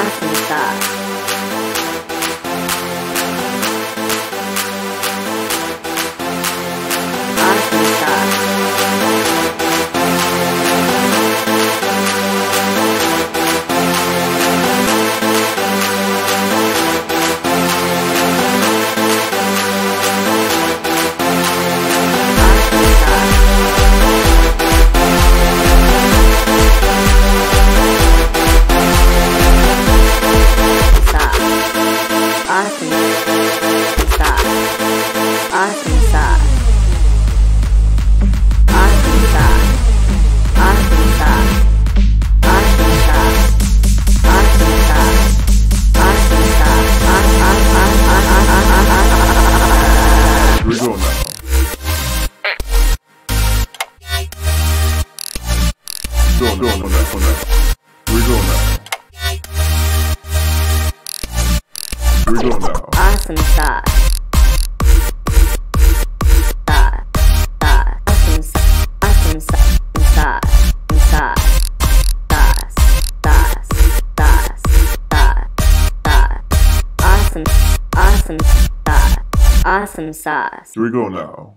Awesome sauce. We go now. Here we go now. Here we go now. Awesome sauce. Awesome sauce. Awesome sauce. Here we go now.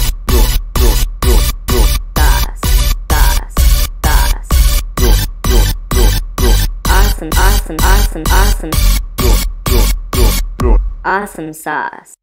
Awesome, awesome, awesome, awesome, sauce.